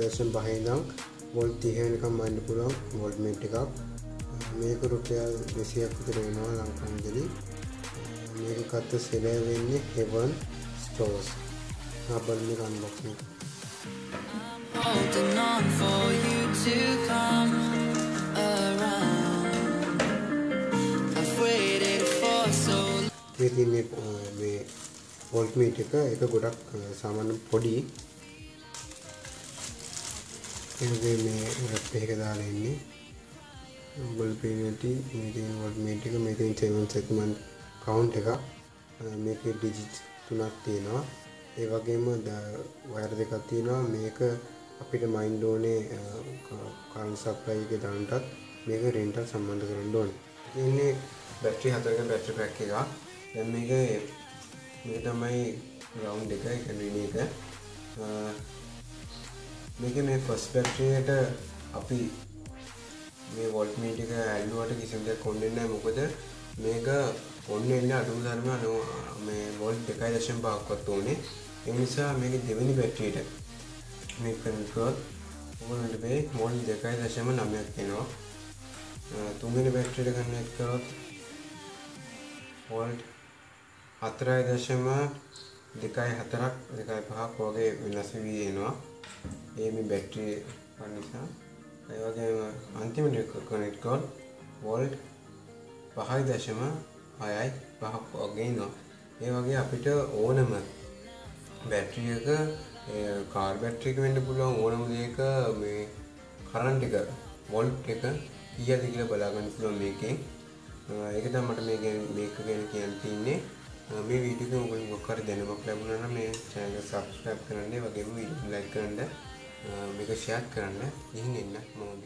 දශම් පහයිදම් wall තිහනකම් මන්න පුළුවන් වොල්මට් එකක් මේක රුපියල් දෙසියක් විතර වෙනවා ලංකාන්දලි මේක කත්ත සෙලෑ වෙන්නේ හෙවන් ස්ටෝස් අපල්ම අන්බොක්න holding on for you to come around. I've waited for so long. මේ වොල්ට්මීට් එක එක ගොඩක් සාමාන්‍ය පොඩි එගේ මේ රැප් එක දාලා ඉන්නේ බල් පේනටි මේ තියෙන වොල්ට්මීට් එක මේකෙන් 7 සෙග්මන්ට් කවුන්ට් එක මේකේ ඩිජිට් තුනක් තියෙනවා ඒ වගේම වයර් දෙකක් තියෙනවා මේක අපිට මයින්ඩ් ඕනේ කාන් සප්ලයි එක දාන්නටත් මේක රෙන්ටල් සම්බන්ධ කරන්න ඕනේ. ඉන්නේ බැටරි හතරක බැටරි පැක් එකක්. දැන් මේක මේක තමයි ග්‍රවුන්ඩ් එක ඒ කියන්නේ එක. මේක මේ ෆස්ට් බැටරියට අපි මේ වොල්ට් මීටර් එක ඇල්ලුවට කිසිම දෙයක් ඔන්න වෙන්නේ නැහැ. මොකද මේක ඔන්න වෙන්නේ අඩු ධර්ම මේ වෝල්ට් 2.5ක්වත් ඕනේ. ඒ නිසා මේක දෙවෙනි බැටරියට මේක කනෙක්ට් කරොත් ඕගොල්ලන්ට මේ වෝල්ට් 2.9ක් එනවා. තුන්වෙනි බැටරියට කනෙක්ට් කරොත් වෝල්ට් 4.2 දෙකයි හතරක් දෙකයි පහක් වගේ වෙනස් වී එනවා. ඒ මේ බැටරි නිසා. ඒ වගේම අන්තිමට කනෙක්ට් කරොත් වෝල්ට් පහයි දශම හයයි පහක් වගේ ඉන්නවා ඒ වගේ අපිට ඕනම බැට්‍රියක කාර් බැට්‍රික වෙන්න පුළුවන් ඕනම දෙයක මේ කරන්ට් එක වොල්ට් එක කීයද කියලා බලාගන්න පුළුවන් මේකෙන්. ඒක තමයි මට මේක මේක ගැන කියන්න තියෙන්නේ මේ වීඩියෝ එක ඔයගොල්ලෝ මොකක් හරි දැනුමක් ලැබුණා නම් මේ channel එක subscribe කරන්න, වගේම වීඩියෝ like කරන්න, මේක share කරන්න, ගිහින් එන්න මොනවද?